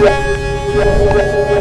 Yeah.